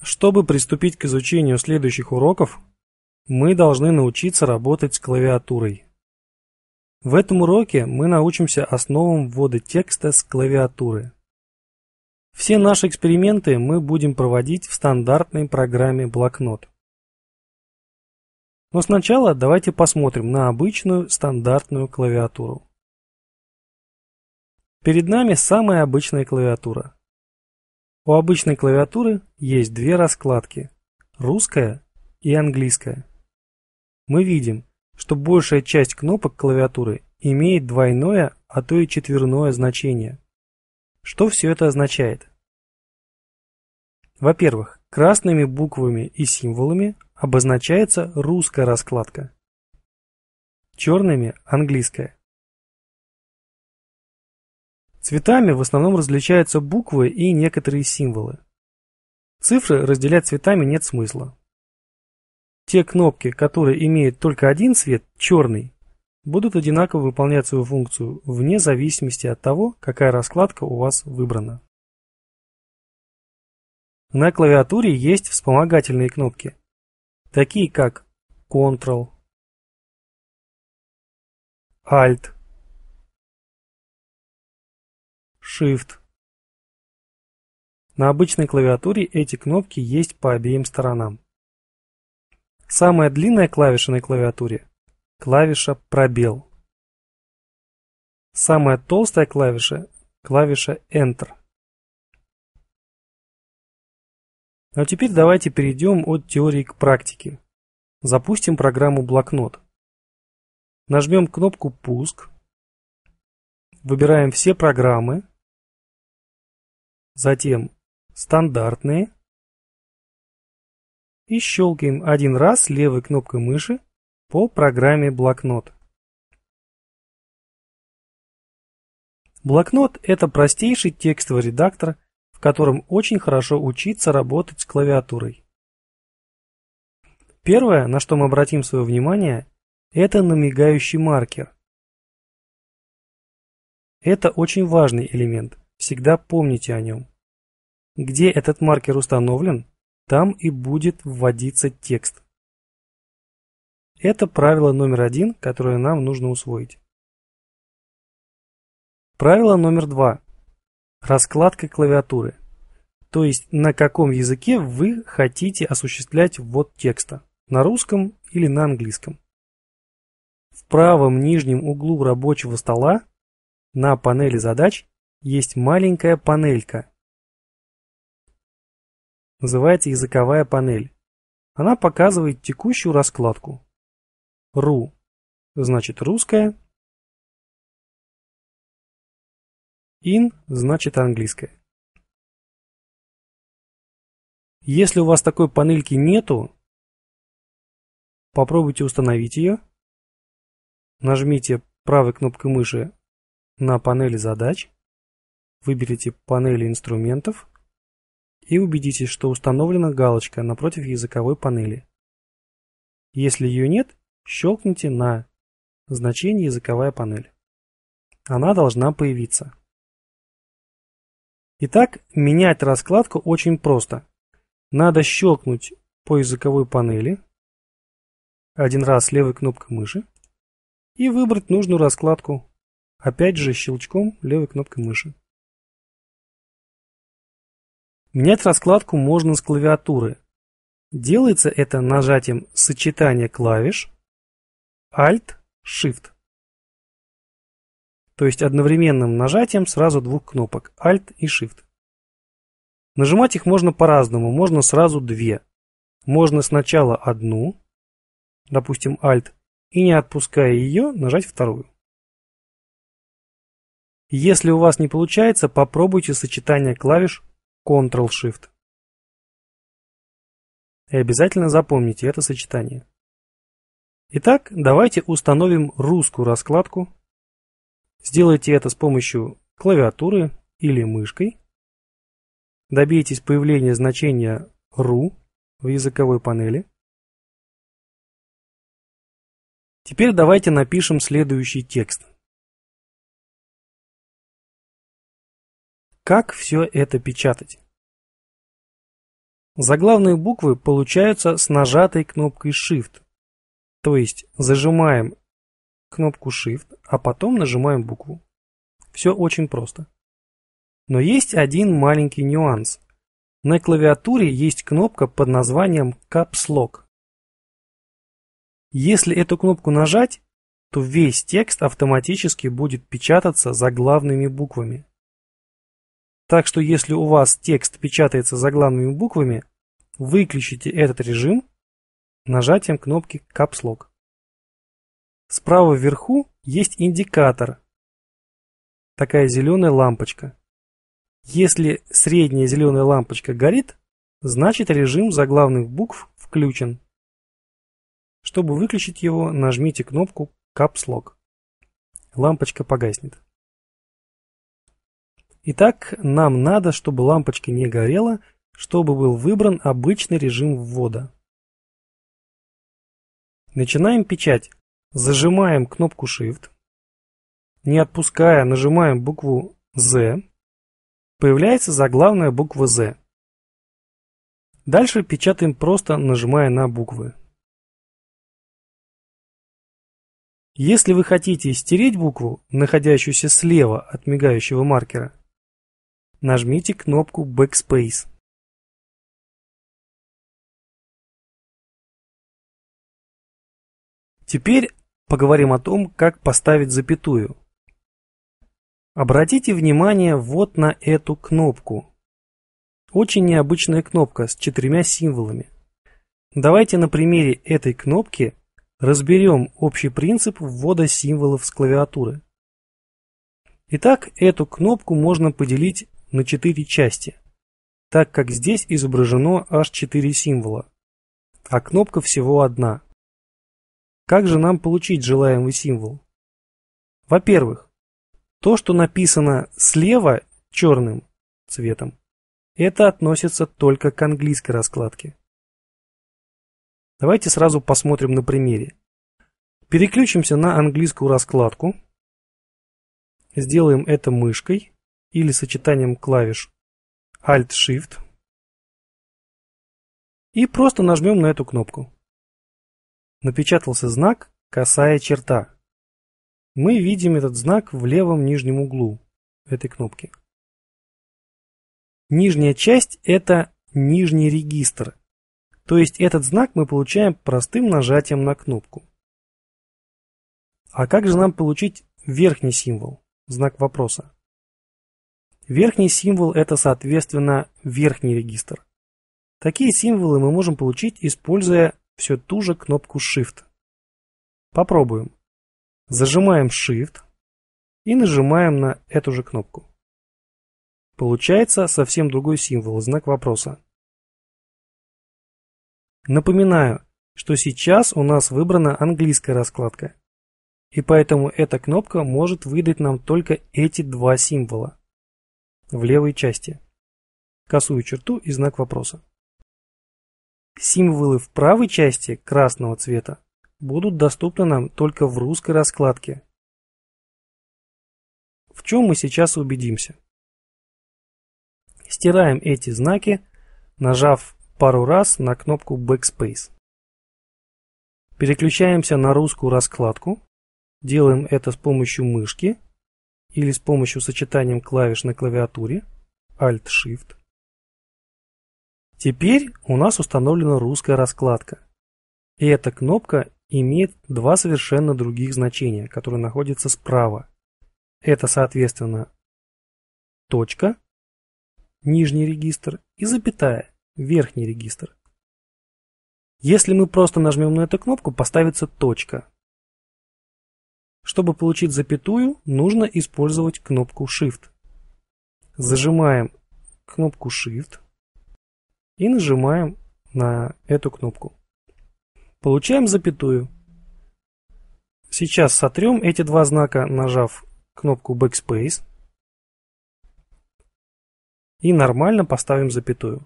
Чтобы приступить к изучению следующих уроков, мы должны научиться работать с клавиатурой. В этом уроке мы научимся основам ввода текста с клавиатуры. Все наши эксперименты мы будем проводить в стандартной программе блокнот. Но сначала давайте посмотрим на обычную стандартную клавиатуру. Перед нами самая обычная клавиатура. У обычной клавиатуры есть две раскладки – русская и английская. Мы видим, что большая часть кнопок клавиатуры имеет двойное, а то и четверное значение. Что все это означает? Во-первых, красными буквами и символами обозначается русская раскладка, черными – английская. Цветами в основном различаются буквы и некоторые символы. Цифры разделять цветами нет смысла. Те кнопки, которые имеют только один цвет, черный, будут одинаково выполнять свою функцию вне зависимости от того, какая раскладка у вас выбрана. На клавиатуре есть вспомогательные кнопки, такие как Ctrl, Alt, Shift. На обычной клавиатуре эти кнопки есть по обеим сторонам. Самая длинная клавиша на клавиатуре – клавиша «Пробел». Самая толстая клавиша – клавиша Enter. Ну а теперь давайте перейдем от теории к практике. Запустим программу «Блокнот». Нажмем кнопку «Пуск», выбираем все программы, затем стандартные и щелкаем один раз левой кнопкой мыши по программе блокнот. Блокнот – это простейший текстовый редактор, в котором очень хорошо учиться работать с клавиатурой. Первое, на что мы обратим свое внимание, это на мигающий маркер. Это очень важный элемент – Всегда помните о нем. Где этот маркер установлен, там и будет вводиться текст. Это правило номер один, которое нам нужно усвоить. Правило номер два. Раскладка клавиатуры. То есть на каком языке вы хотите осуществлять ввод текста. На русском или на английском. В правом нижнем углу рабочего стола на панели задач есть маленькая панелька. Называется языковая панель. Она показывает текущую раскладку. RU значит русская. IN значит английская. Если у вас такой панельки нету, попробуйте установить ее. Нажмите правой кнопкой мыши на панели задач. Выберите панели инструментов и убедитесь, что установлена галочка напротив языковой панели. Если ее нет, щелкните на значение языковая панель. Она должна появиться. Итак, менять раскладку очень просто. Надо щелкнуть по языковой панели один раз левой кнопкой мыши и выбрать нужную раскладку, опять же щелчком левой кнопкой мыши. Менять раскладку можно с клавиатуры. Делается это нажатием сочетания клавиш Alt-Shift. То есть одновременным нажатием сразу двух кнопок Alt и Shift. Нажимать их можно по-разному, можно сразу две. Можно сначала одну, допустим Alt, и не отпуская ее, нажать вторую. Если у вас не получается, попробуйте сочетание клавиш Ctrl-Shift. И обязательно запомните это сочетание. Итак, давайте установим русскую раскладку. Сделайте это с помощью клавиатуры или мышкой. Добейтесь появления значения RU в языковой панели. Теперь давайте напишем следующий текст. Как все это печатать? Заглавные буквы получаются с нажатой кнопкой Shift. То есть зажимаем кнопку Shift, а потом нажимаем букву. Все очень просто. Но есть один маленький нюанс. На клавиатуре есть кнопка под названием Caps Lock. Если эту кнопку нажать, то весь текст автоматически будет печататься заглавными буквами. Так что если у вас текст печатается заглавными буквами, выключите этот режим нажатием кнопки Caps Lock. Справа вверху есть индикатор, такая зеленая лампочка. Если средняя зеленая лампочка горит, значит режим заглавных букв включен. Чтобы выключить его, нажмите кнопку Caps Lock. Лампочка погаснет. Итак, нам надо, чтобы лампочка не горела, чтобы был выбран обычный режим ввода. Начинаем печать. Зажимаем кнопку Shift. Не отпуская, нажимаем букву Z. Появляется заглавная буква Z. Дальше печатаем просто нажимая на буквы. Если вы хотите стереть букву, находящуюся слева от мигающего маркера, нажмите кнопку Backspace. Теперь поговорим о том, как поставить запятую. Обратите внимание вот на эту кнопку. Очень необычная кнопка с четырьмя символами. Давайте на примере этой кнопки Разберем общий принцип ввода символов с клавиатуры. Итак, эту кнопку можно поделить на четыре части, так как здесь изображено аж четыре символа, а кнопка всего одна. Как же нам получить желаемый символ? Во-первых, то, что написано слева черным цветом, это относится только к английской раскладке. Давайте сразу посмотрим на примере. Переключимся на английскую раскладку. Сделаем это мышкой или сочетанием клавиш Alt-Shift. И просто нажмем на эту кнопку. Напечатался знак «Косая черта». Мы видим этот знак в левом нижнем углу этой кнопки. Нижняя часть – это нижний регистр, то есть этот знак мы получаем простым нажатием на кнопку. А как же нам получить верхний символ, знак вопроса? Верхний символ это соответственно верхний регистр. Такие символы мы можем получить, используя все ту же кнопку Shift. Попробуем. Зажимаем Shift и нажимаем на эту же кнопку. Получается совсем другой символ, знак вопроса. Напоминаю, что сейчас у нас выбрана английская раскладка, и поэтому эта кнопка может выдать нам только эти два символа в левой части, косую черту и знак вопроса. Символы в правой части красного цвета будут доступны нам только в русской раскладке. В чем мы сейчас убедимся? Стираем эти знаки, нажав пару раз на кнопку Backspace. Переключаемся на русскую раскладку. Делаем это с помощью мышки или с помощью сочетанием клавиш на клавиатуре Alt-Shift. Теперь у нас установлена русская раскладка. И эта кнопка имеет два совершенно других значения, которые находятся справа. Это, соответственно, точка, нижний регистр и запятая, верхний регистр. Если мы просто нажмем на эту кнопку, поставится точка. Чтобы получить запятую, нужно использовать кнопку Shift. Зажимаем кнопку Shift и нажимаем на эту кнопку. Получаем запятую. Сейчас сотрем эти два знака, нажав кнопку Backspace. И нормально поставим запятую.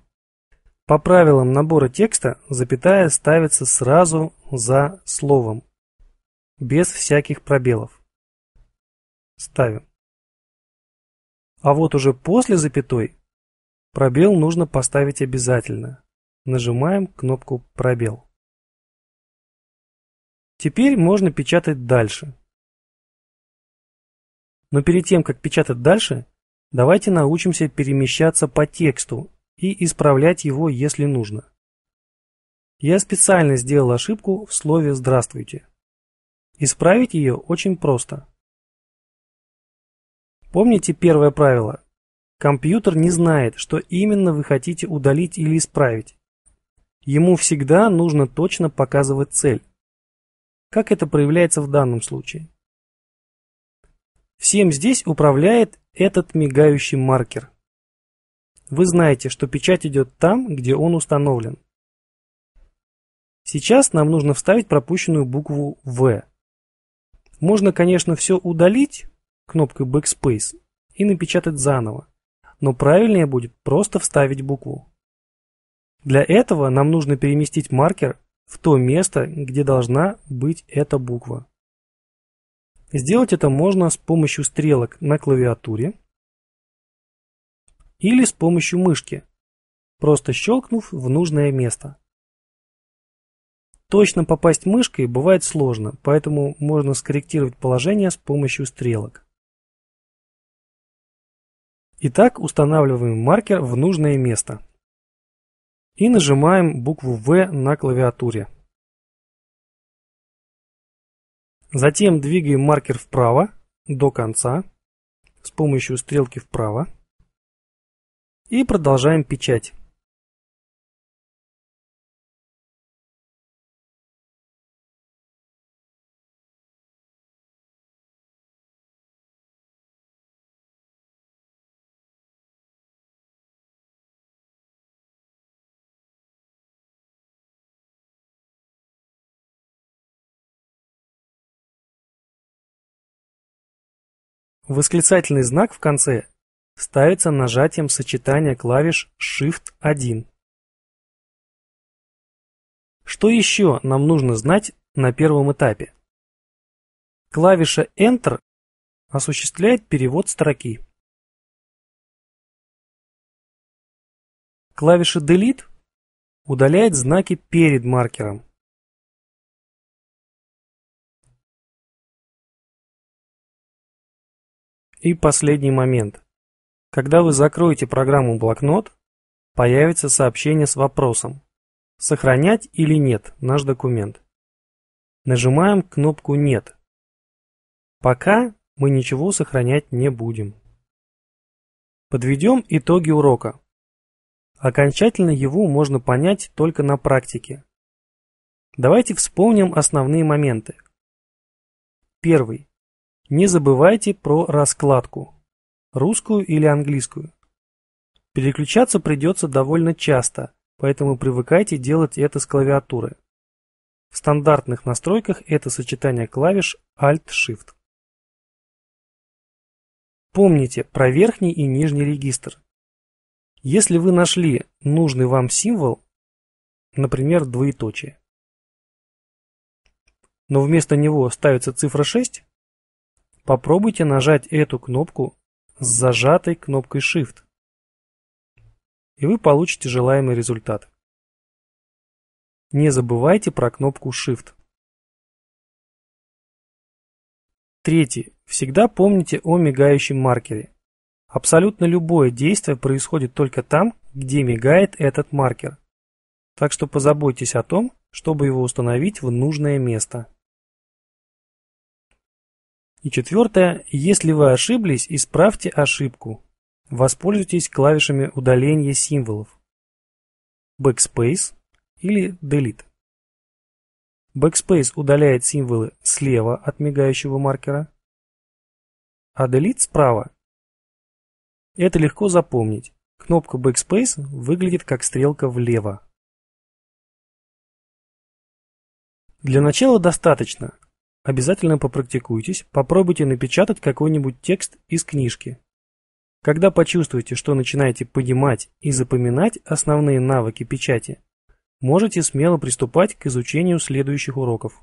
По правилам набора текста запятая ставится сразу за словом, без всяких пробелов. Ставим. А вот уже после запятой пробел нужно поставить обязательно, нажимаем кнопку «Пробел». Теперь можно печатать дальше. Но перед тем, как печатать дальше, давайте научимся перемещаться по тексту и исправлять его, если нужно. Я специально сделал ошибку в слове «Здравствуйте». Исправить ее очень просто. Помните первое правило. Компьютер не знает, что именно вы хотите удалить или исправить. Ему всегда нужно точно показывать цель. Как это проявляется в данном случае? Всем здесь управляет этот мигающий маркер. Вы знаете, что печать идет там, где он установлен. Сейчас нам нужно вставить пропущенную букву «В». Можно, конечно, все удалить кнопкой Backspace и напечатать заново, но правильнее будет просто вставить букву. Для этого нам нужно переместить маркер в то место, где должна быть эта буква. Сделать это можно с помощью стрелок на клавиатуре или с помощью мышки, просто щелкнув в нужное место. Точно попасть мышкой бывает сложно, поэтому можно скорректировать положение с помощью стрелок. Итак, устанавливаем маркер в нужное место. И нажимаем букву В на клавиатуре. Затем двигаем маркер вправо до конца с помощью стрелки вправо. И продолжаем печать. Восклицательный знак в конце ставится нажатием сочетания клавиш Shift-1. Что еще нам нужно знать на первом этапе? Клавиша Enter осуществляет перевод строки. Клавиша Delete удаляет знаки перед маркером. И последний момент. Когда вы закроете программу блокнот, появится сообщение с вопросом «Сохранять или нет наш документ?». Нажимаем кнопку «Нет». Пока мы ничего сохранять не будем. Подведем итоги урока. Окончательно его можно понять только на практике. Давайте вспомним основные моменты. Первый. Не забывайте про раскладку, русскую или английскую. Переключаться придется довольно часто, поэтому привыкайте делать это с клавиатуры. В стандартных настройках это сочетание клавиш Alt-Shift. Помните про верхний и нижний регистр. Если вы нашли нужный вам символ, например, двоеточие, но вместо него ставится цифра 6, Попробуйте нажать эту кнопку с зажатой кнопкой Shift, и вы получите желаемый результат. Не забывайте про кнопку Shift. Третий. Всегда помните о мигающем маркере. Абсолютно любое действие происходит только там, где мигает этот маркер. Так что позаботьтесь о том, чтобы его установить в нужное место. И четвертое, если вы ошиблись, исправьте ошибку. Воспользуйтесь клавишами удаления символов. Backspace или Delete. Backspace удаляет символы слева от мигающего маркера, а Delete справа. Это легко запомнить. Кнопка Backspace выглядит как стрелка влево. Для начала достаточно Обязательно попрактикуйтесь, попробуйте напечатать какой-нибудь текст из книжки. Когда почувствуете, что начинаете понимать и запоминать основные навыки печати, можете смело приступать к изучению следующих уроков.